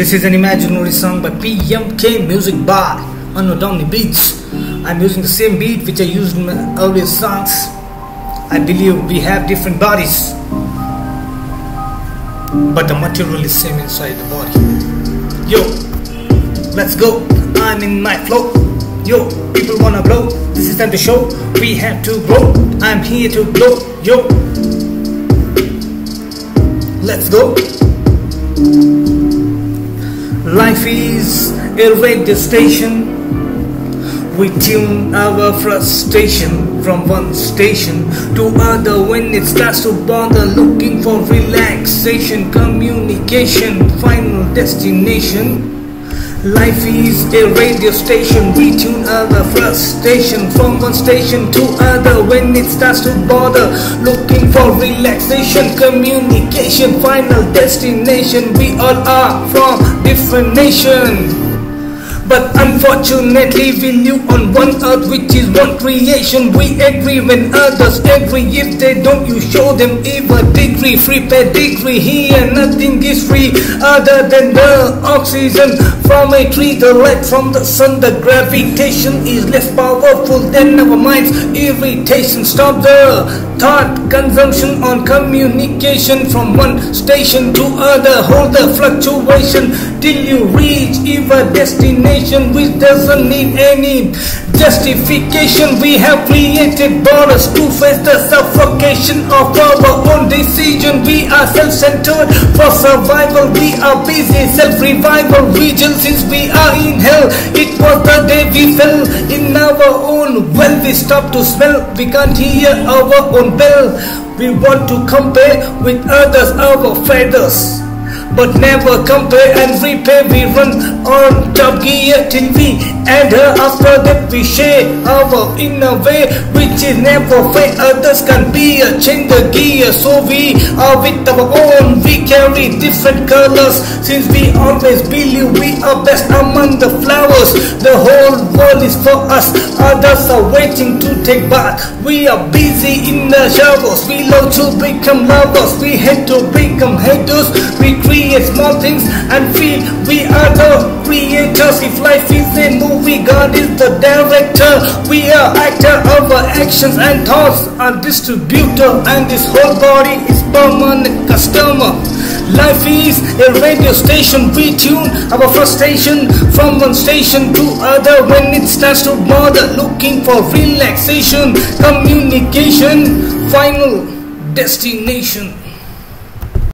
This is an imaginary song by PMK Music Bar Anno Domini Beats. I'm using the same beat which I used in my earlier songs. I believe we have different bodies, but the material is same inside the body. Yo, let's go. I'm in my flow. Yo, people wanna blow. This is time to show. We have to grow. I'm here to blow. Yo, let's go. Life is a radio station. We tune our frustration from one station to other when it starts to bother. Looking for relaxation, communication, final destination. Life is a radio station. We tune our frustration from one station to other when it starts to bother. Looking for relaxation, communication, final destination. We all are from different nation. But unfortunately we live on one earth which is one creation We agree when others agree. If they don't you show them even degree Free pedigree here nothing is free Other than the oxygen from a tree The light from the sun. The gravitation is less powerful than our minds. Irritation stop the thought consumption on communication From one station to other. Hold the fluctuation till you reach even destination which doesn't need any justification. We have created borders to face the suffocation of our own decision. We are self-centered for survival. We are busy self-revival. Vigil since we are in hell it was the day we fell. In our own well we stop to smell. We can't hear our own bell. We want to compare with others our feathers but never compare and repay. We run on top gear we enter. After that, we share our inner way, which is never fair. Others can be a change the gear, so we are with our own. We carry different colors since we always believe we are best among the flowers. The whole world is for us, others are waiting to take back. We are busy in the showers, we love to become lovers, we hate to become haters. We create small things and feel we are the creators. If life is a movie, God is the director. We are actor, of our actions and thoughts are distributor, and this whole body is permanent customer. Life is a radio station. We tune our frustration from one station to other when it starts to bother. Looking for relaxation, communication, final destination.